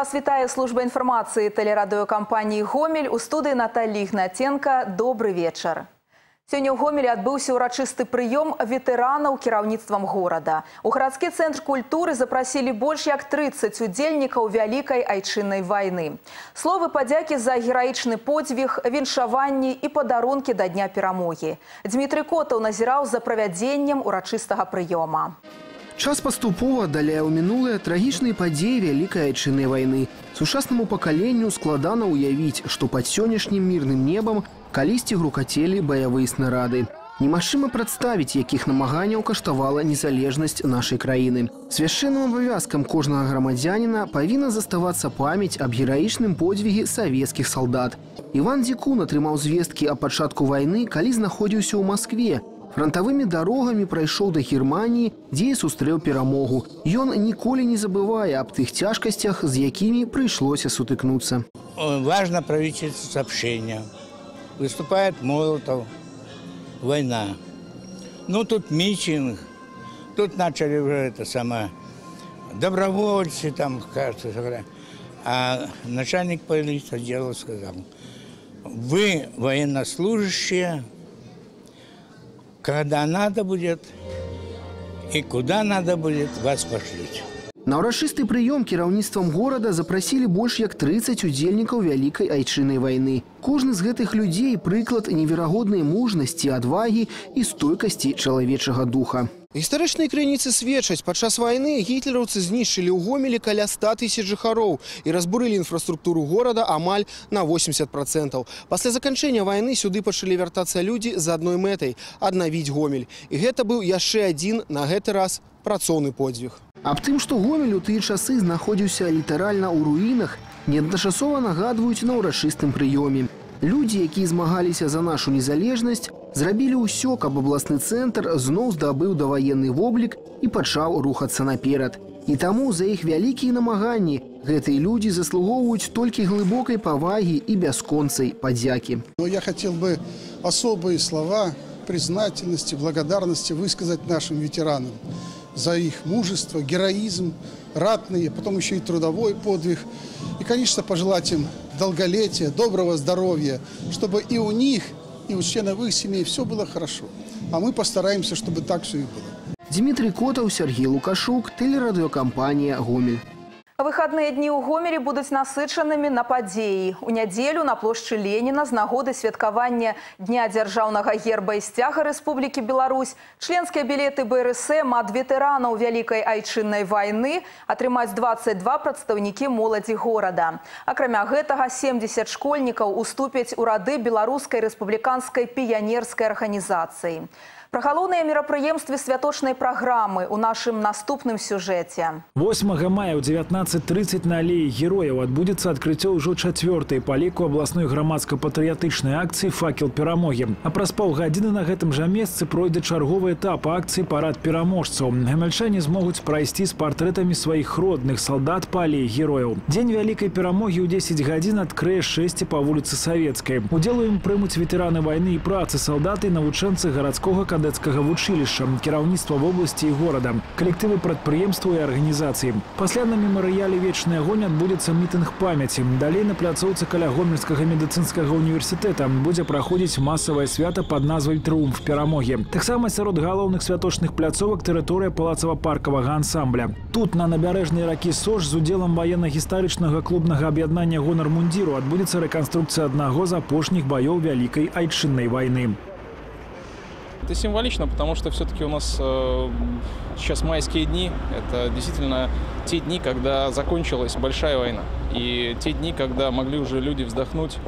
Вас вітае служба інфармацыі тэлерадыёкампаніі Гомель у студыі Наталі Ігнатенка. Добры вечар. Сёння ў Гомелі адбыўся ўрачысты прыём ветэранаў кіраўніцтвам горада. У гарадскі цэнтр культуры запрасілі больш як 30 удзельнікаў вялікай айчыннай вайны. Словы падзякі за гераічны подзвіг, віншаванні і падарункі да дня перамогі. Дмітрый Котаў назіраў за правядзеннем урачыстага прыёма. Час паступова аддаляе ў мінулыя трагічныя падзеі вялікай айчыннай вайны. Сучаснаму пакаленню складана ўявіць, што пад сённяшнім мірным небам калісьці грукацелі баявыя снарады. Немагчыма прадставіць, якіх намаганняў каштавала незалежнасць нашай краіны. Свяшчэнным абавязкам кожнага грамадзяніна павінна заставацца памяць аб гераічным подзвігі савецкіх салдат. Іван Дзікун атрымаў звесткі аб пачатку вайны, калі знаходзіўся ў Маскве, Фронтавымі дарогамі прайшоў да Германіі, дзе і сустрэў перамогу. Ён ніколі не забывае аб тых цяжкасцях, з якімі прыйшлося сутыкнуцца. Важно правительство сообщения. Выступает Молотов. Война. Ну, тут митинг. Тут начали уже это самое добровольцы там, кажется, говоря. А начальник полиции отдела сказал, вы военнослужащие, когда надо будет и куда надо будет, вас пошлют. На ўрачысты прыём кіраўніцтвам горада запрасілі больш як 30 удзельнікаў вялікай айчыннай вайны. Кожны з гэтых людзей прыклад неверагоднай мужнасці, адвагі і стойкасці чалавечага духа. Гістарычныя крыніцы сведчаць, падчас вайны гітлераўцы знішчылі ў гомелі каля 100 тысяч жыхароў і разбурылі інфраструктуру горада амаль на 80%. Пасля заканчэння вайны сюды пачалі вяртацца людзі з адной мэтай аднавіць гомель. І гэта быў яшчэ адзін на гэты раз працоўны подзвіг. Аб тым, што гомель у тыя часы знаходзіўся літаральна ў руінах, неадначасова нагадваюць на ўрачыстым прыёме. Людзі, якія змагаліся за нашу незалежнасць, зрабілі ўсё, каб абласны цэнтр зноў здабыў даваенны воблік і пачаў рухацца наперад. І таму за іх вялікія намаганні гэтыя людзі заслугоўваюць толькі глыбокай павагі і бясконцай падзякі. Но я хотел бы особые слова признательности, благодарности высказать нашим ветеранам за их мужество, героизм, ратные, потом еще и трудовой подвиг. И, конечно, пожелать им долголетия, доброго здоровья, чтобы и у них, и у членов их семей все было хорошо. А мы постараемся, чтобы так все и было. Дмитрий Котов, Сергей Лукашук, телерадиокомпания «Гомель». Выхадныя дні ў гомелі будуць насычанымі на падзеі. У нядзелю на плошчы Леніна з нагоды святкавання дня дзяржаўнага герба і сцяга Рэспублікі Беларусь членскія білеты БРСМ ад ветэранаў вялікай айчыннай вайны атрымаць 22 прадстаўнікі моладзі горада. Акрамя гэтага 70 школьнікаў уступяць у рады беларускай рэспубліканскай піянерскай арганізацыі. Пра галоўныя мерапрыемствы святочнай праграмы ў нашым наступным сюжэце. 8 мая ў 19.30 на алеі герояў адбудзецца адкрыццё ўжо чацвёртай па ліку абласной грамадска-патрыятычнай акцыі факел перамогі. А праз паўгадзіны на гэтым жа месцы пройдзе чарговы этап акцыі парад пераможцаў. Гамяльчане змогуць прайсці з партрэтамі сваіх родных салдат па алеі герояў. Дзень вялікай перамогі ў 10 гадзін адкрые шэсці па вуліцы савецкай. Удзелу ім прымуць ветэраны вайны і працы салдаты і навучэнцы гарадскога кадэцкага вучылішча, кіраўніцтва вобласці і горада, калектывы прадпрыемстваў і арганізацыі. Пасля на мемарыяле вечны агонь адбудзецца мітынг памяці. Далей на пляцоўцы каля гомельскага медыцынскага універсітэта будзе праходзіць масавае свята пад назвай трыумф перамогі. Таксама сярод галоўных святочных пляцовак тэрыторыя палацава-паркавага ансамбля. Тут на набярэжнай ракі Сош з удзелам ваенна-гістарычнага клубнага аб'яднання гонар мундзіру адбудзецца рэканструкцыя аднаго з апошніх баёў вялікай айчыннай вайны. Это символично, потому что все-таки у нас э, сейчас майские дни. Это действительно те дни, когда закончилась большая война. И те дни, когда могли уже люди вздохнуть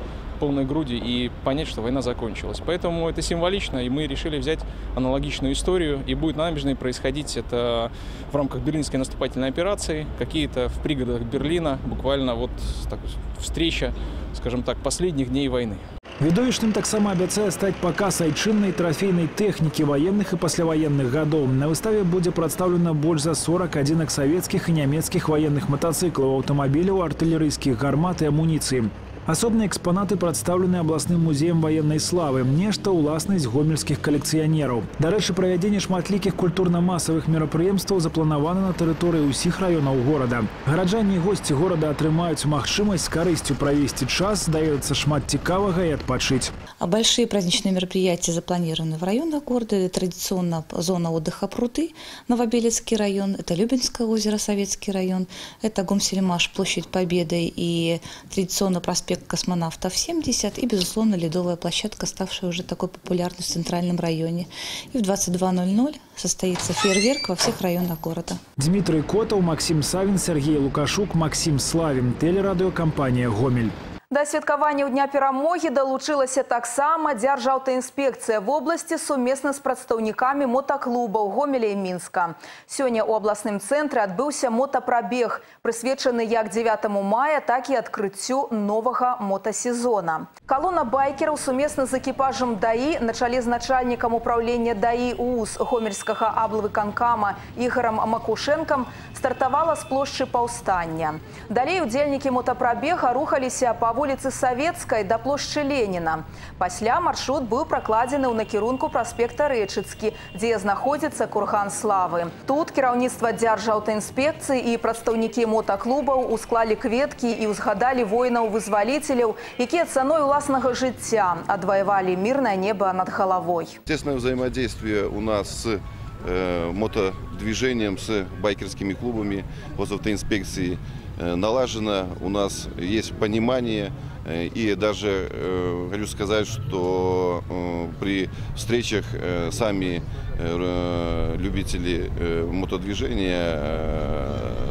полной груди и понять, что война закончилась. Поэтому это символично, и мы решили взять аналогичную историю. И будет на набережной происходить это в рамках берлинской наступательной операции, какие-то в пригородах Берлина, буквально вот так, встреча, скажем так, последних дней войны. Відовішчным таксама абяцае стаць паказ айчыннай трафейнай тэхнікі ваенных і пасляваенных гадоў. На выставе будзе прадстаўлена больш за 40 адзінак савецкіх і нямецкіх ваенных матацыклаў, аўтамабіляў, артылерыйскіх гармат і амуніцыі. Асобныя экспанаты прадстаўлены абласным музеем военной славы. Нешта ўласнасць гомельскіх калекцыянераў. Дарэчы, правядзенне шматлікіх культурна-масавых мерапрыемстваў запланавана на тэрыторыі ўсіх раёнаў горада. Гараджане і госці горада атрымаюць магчымасць з карысцю правесці час, даецца шмат цікавага і адпачыць. А Большие праздничные мероприятия запланированы в районах города. Это традиционно зона отдыха Пруты, Новобелецкий район, это Любинское озеро, Советский район, это Гомсельмаш, площадь Победы и традиционно проспект космонавтов 70 и, безусловно, ледовая площадка, ставшая уже такой популярной в центральном районе. И в 22.00 состоится фейерверк во всех районах города. Дмитрий Котов, Максим Савин, Сергей Лукашук, Максим Славин. Телерадиокомпания «Гомель». Да святкавання ў дня перамогі далучылася таксама дзяржаўтаінспекцыя в области сумесна з прадстаўнікамі мотаклубаў гомеля і мінска. Сёння ў абласным цэнтры адбыўся мотапрабег, прысвечаны як 9 мая, так і адкрыццю новага мотасезона. Калона байкераў сумесна з экіпажам даі на чале з начальнікам управлення даі УУС гомельскага аблвыканкама Ігорам Макушэнкам стартавала з плошчы паўстання. Далей удзельнікі мотапрабега рухаліся па вуліцы Савецкай да плошчы Леніна. Пасля маршрут быў пракладзены ў накірунку праспекта Рэчыцкі, дзе знаходзіцца курган славы. Тут кіраўніцтва дзяржаўтаінспекцыі і прадстаўнікі мотаклубаў усклалі кветкі і ўзгадалі воінаў-вызваліцеляў, якія цаной уласнага жыцця адваявалі мірнае неба над галавой. Тесное взаимодействие у нас с э, мотодвижением, с байкерскими клубами госавтоинспекции э, налажено. У нас есть понимание. э, И даже э, хочу сказать, что э, при встречах э, сами э, любители э, мотодвижения э,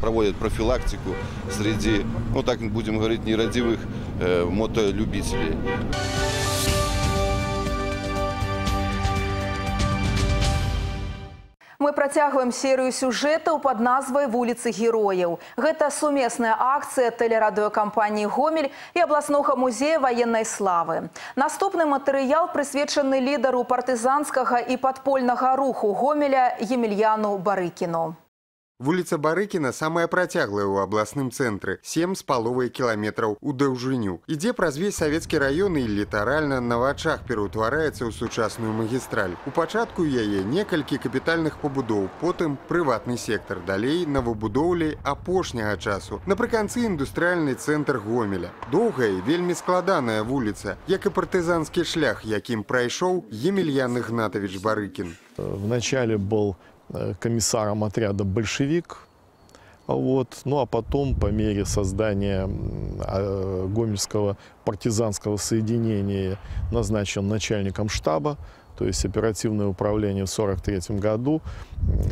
проводят профилактику среди, ну так будем говорить, нерадивых э, мотолюбителей. Мы працягваем серыю сюжэтаў пад назвай вуліцы герояў. Гэта сумесная акцыя тэлерадыёкампаніі Гомель і абласнога музея ваеннай славы. Наступны матэрыял прысвечаны лідару партызанскага і падпольнага руху Гомеля Емельяну Барыкіну. Вуліца Барыкіна самая працяглая ў абласным цэнтры 7 з паловай кіламетраў у даўжыню. Ідзе праз весь савецкі раён і літаральна на вачах пераўтвараецца ў сучасную магістраль. У пачатку яе некалькі капітальных пабудоў, потым прыватны сектар, далей новабудоўлі апошняга часу. Напрыканцы індустрыальны цэнтр гомеля. Доўгая, і вельмі складаная вуліца, як і партызанскі шлях, якім прайшоў Емельян Ігнатович Барыкін. Вначале был э, комиссаром отряда «Большевик», вот. Ну а потом, по мере создания а, Гомельского партизанского соединения, назначен начальником штаба, то есть оперативное управление в 1943 году,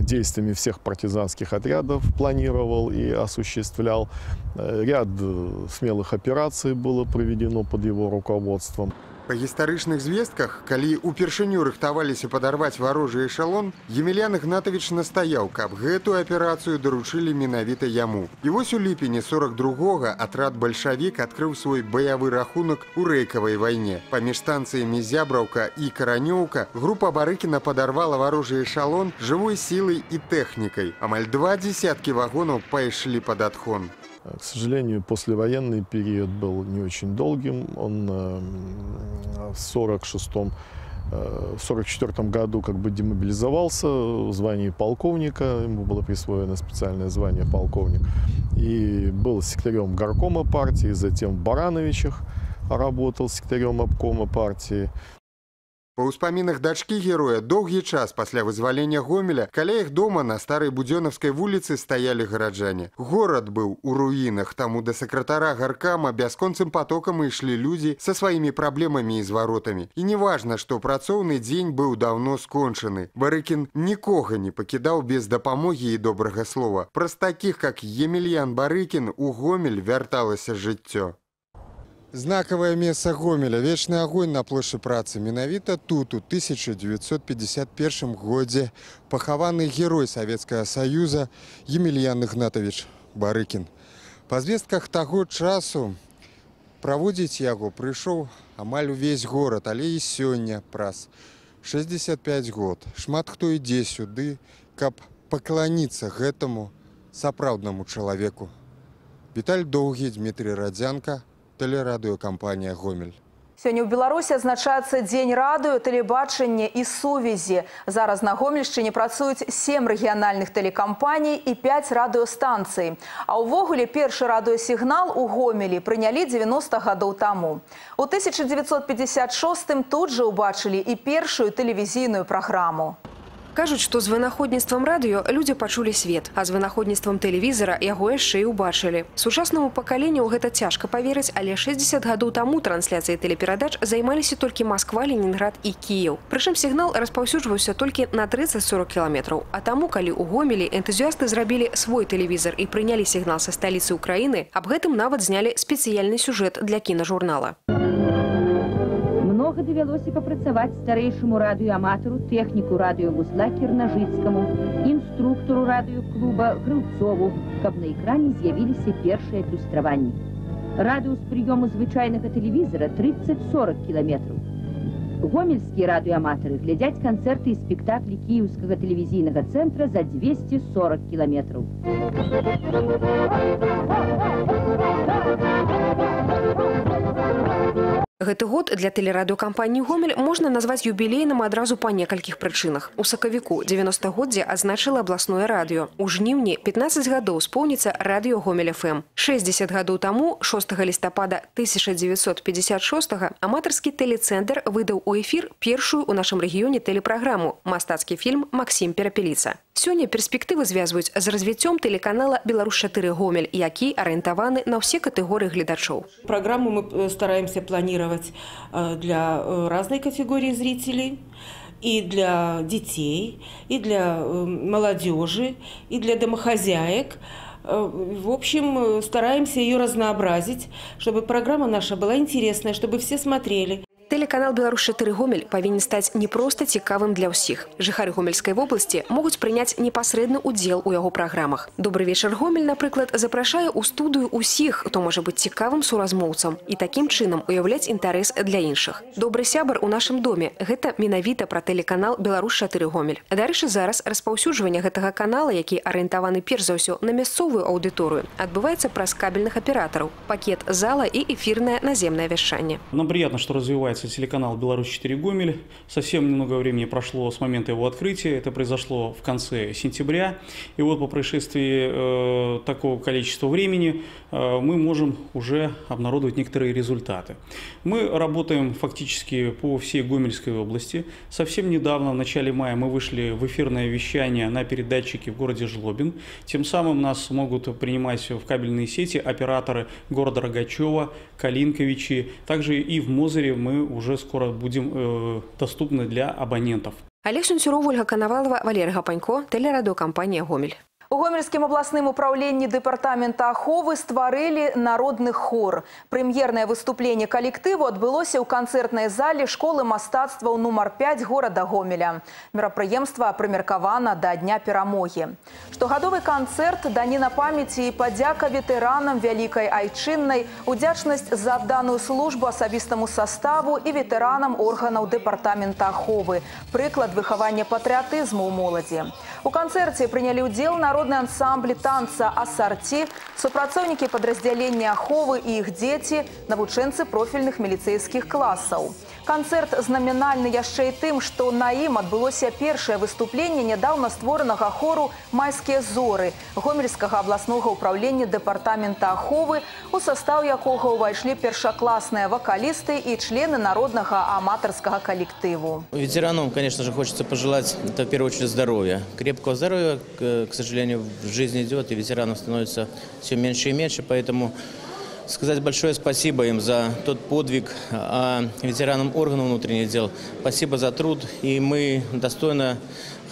действиями всех партизанских отрядов планировал и осуществлял. Э, Ряд э, смелых операций было проведено под его руководством. Па гістарычных звестках, калі ўпершыню рыхтаваліся падарваць варожы эшалон, Емельян Ігнатович настаяў, каб гэтую аперацыю даручылі менавіта яму. І вось у ліпені 42-го атрад бальшавік адкрыў свой баявы рахунак у рэйкавай вайне. Паміж станцыямі зябраўка і каранёўка група Барыкіна падарвала варожы эшалон жывой сілай і тэхнікай. Амаль два дзесяткі вагонаў пайшлі пад адхон. Э, К сожалению, послевоенный период был не очень долгим. Он э, в 46 в 44 году как бы демобилизовался в звании полковника, ему было присвоено специальное звание полковник, и был секретарем горкома партии, затем в Барановичах работал секретарем обкома партии. Па ўспамінах дачкі героя доўгі час пасля вызвалення гомеля каля іх дома на старай будзёнаўскай вуліцы стаялі гараджане. Горад быў у руінах, таму да сакратара гаркама бясконцым потокам ішлі людзі са сваімі праблемамі і зваротамі. І неважна, што працоўны дзень быў даўно скончаны. Барыкін нікога не пакідаў без дапамогі і добрага слова. Праз такіх, как Емельян Барыкін, у гомель вярталася жыццё. Знакавае месца гомеля вечны агонь на плошчы працы менавіта тут у 1951 годзе пахаваны герой савецкага саюза Емельян Ігнатович Барыкін. Па звестках таго часу праводзіць яго прыйшоў амаль увесь горад, але і сёння праз 65 год. Шмат хто ідзе сюды, каб пакланіцца гэтаму сапраўднаму чалавеку. Віталь доўгі Дмітрий Радзянка, Телерадиокомпания «Гомель». Сёння ў Беларусі адзначаецца дзень радыё, тэлебачання і сувязі. Зараз на Гомельшчыне працуюць сем рэгіянальных тэлекампаній і пяць радыёстанцый. А ўвогуле першы радыёсігнал у Гомелі прынялі 90 гадоў таму. У 1956 тут жа ўбачылі і першую тэлевізійную праграму. Кажуць, што з вынаходніцтвам радыё людзі пачулі свет, а з вынаходніцтвам тэлевізара яго яшчэ і ўбачылі. Сучаснаму пакаленню гэта цяжка паверыць, але 60 гадоў таму трансляцыяй тэлеперадач займаліся толькі Масква, Ленінград і Кіеў. Прычым сігнал распаўсюджваўся толькі на 30-40 кіламетраў. А таму, калі ў Гомелі энтузіасты зрабілі свой тэлевізар і прынялі сігнал са сталіцы ўкраіны, аб гэтым нават знялі спецыяльны сюжэт для кінажурнала. Многа давялося папрацаваць старэйшаму радыёаматару, тэхніку радыёвузла Кірнажыцкаму, інструктару радыёклуба Грыўцову, каб на экране з'явіліся першыя адлюстраванні. Радыус прыёму звычайнага тэлевізара 30-40 кіламетраў. Гомельскія радыёаматары глядзяць канцэрты і спектаклі кіеўскага тэлевізійнага цэнтра за 240 кіламетраў. Гэты год для тэлерадыёкампаніі Гомель можна назваць юбілейным адразу па некалькіх прычынах. У сакавіку 90годдзя адзначыла абласное радыё. У жніўні 15 гадоў споўніцца радыё Гомель ФМ. 60 гадоў таму 6 лістапада 1956 аматарскі тэлецэнтр выдаў у эфір першую ў нашым рэгіёне тэлепраграму мастацкі фільм Максім Перапеліца. Сёння перспектывы звязваюць з развіццём тэлеканала Беларусь-4 Гомель, які арыентаваны на ўсе катэгорыі гледачоў. Программу мы стараемся планировать для разной категории зрителей и для детей, и для молодежи, и для домохозяек. В общем, стараемся ее разнообразить, чтобы программа наша была интересная, чтобы все смотрели. Тэлеканал «Беларусь-4 Гомель» павінен стаць не проста цікавым для ўсіх. Жыхары гомельскай вобласці могуць прыняць непасрэдны ўдзел у яго праграмах. Добры вечар Гомель, напрыклад, запрашае ў студыю ўсіх, хто можа быць цікавым суразмоўцам і такім чынам уяўляць інтарэс для іншых. Добры сябар у нашым доме гэта менавіта пра тэлеканал «Беларусь-4 Гомель». Дарэчы, зараз распаўсюджванне гэтага канала, які арыентаваны перш за ўсё на мясцовую аўдыторыю, адбываецца праз кабельных аператараў, пакет зала і эфірнае наземнае вяшчанне. Нам приятно, что развивается телеканал «Беларусь-4 Гомель». Совсем немного времени прошло с момента его открытия. Это произошло в конце сентября. И вот по происшествии э, такого количества времени э, мы можем уже обнародовать некоторые результаты. Мы работаем фактически по всей Гомельской области. Совсем недавно, в начале мая, мы вышли в эфирное вещание на передатчике в городе Жлобин. Тем самым нас могут принимать в кабельные сети операторы города Рогачева, Калинковичи. Также и в Мозыре мы уже скоро будем э, доступны для абонентов. Олег Сунцюров, Ольга Коновалова, Валерий Гапанько, телерадиокомпания «Гомель». У гомельскім абласным управленні дэпартамента аховы стварылі народны хор. Прэм'ернае выступленне калектыву адбылося ў канцэртнай зале школы мастацтваў нумар 5 горада Гомеля. Мерапрыемства прымеркавана да дня перамогі. Штогадовы канцэрт даніна памяці і падзяка ветэранам вялікай айчыннай, удзячнасць за адданую службу асабістаму саставу і ветэранам органаў дэпартамента аховы. Прыклад выхавання патрыятызму ў моладзі. У канцэрце прынялі ўдзел народ народные ансамблі танца «Ассорти», супрацоўнікі падраздзялення аховы і іх дзеці, навучэнцы профільных міліцэйскіх класаў. Канцэрт знаменальны яшчэ і тым, што на ім адбылося першае выступленне нядаўна створанага хору «Майскія зоры» гомельскага абласнога ўправлення дэпартамента аховы, у састаў якога ўвайшлі першакласныя вакалісты і члены народнага аматарскага калектыву. Ветеранам, конечно же, хочется пожелать, это в первую очередь, здоровья. Крепкого здоровья, к сожалению, в жизни идет, и ветеранов становится все меньше и меньше, поэтому сказать большое спасибо им за тот подвиг, а ветеранам органов внутренних дел. Спасибо за труд, и мы достойно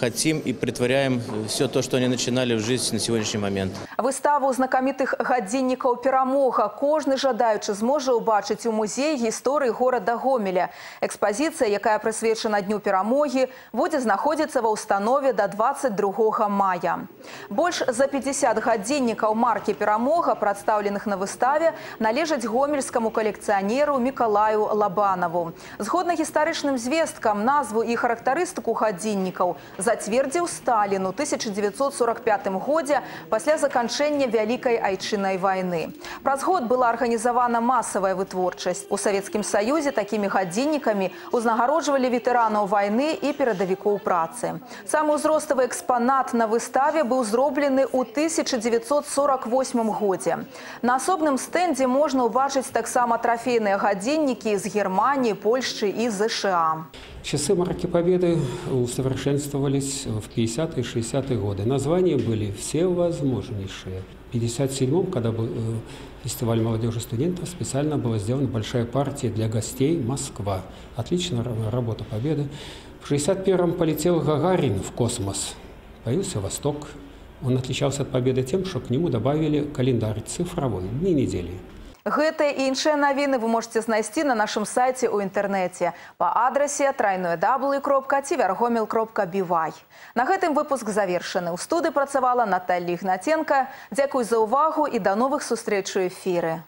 хотим и притворяем все то, что они начинали в жизни на сегодняшний момент. Выставу знакомитых гадзіннікаў перамога кожны жадаючы зможа ўбачыць у музеі гісторыі горада Гомеля. Экспазіцыя, якая прысвечана дню перамогі, будзе знаходзіцца ва ўстанове да 22 мая. Больш за 50 гадзіннікаў маркі перамога, прадстаўленых на выставе, належаць гомельскаму калекцыянеру Мікалаю Лабанаву. Згодна гістарычным звесткам назву і характарыстыку гадзіннікаў за зацвердзіў Сталін у 1945 годзе пасля заканчэння вялікай айчыннай вайны. Праз год была арганізавана масавая вытворчасць. У Савецкім Саюзе такімі гадзіннікамі узнагароджвалі ветэранаў вайны і перадавікоў працы. Самы ўзроставы экспанат на выставе быў зроблены ў 1948 годзе. На асобным стэндзе можна ўбачыць таксама трафейныя гадзіннікі з Германии, Польши и США. Часы марки Победы усовершенствовались в 50-е и 60-е годы. Названия были все возможнейшие. В 57-м, когда был э, фестиваль молодежи студентов, специально была сделана большая партия для гостей «Москва». Отличная работа Победы. В 61-м полетел Гагарин в космос. Появился «Восток». Он отличался от Победы тем, что к нему добавили календарь цифровой, дни недели. Гэтыя і іншыя навіны вы можете знайсці на нашым сайце ў інтэрнэце па адрасе трайное даблы кропка ці вяргомел кропка бівай. На гэтым выпуск завершаны. У студы працавала Наталлі Гнаценка. Дзякуй за ўвагу і да новых сустрэч у эфіры.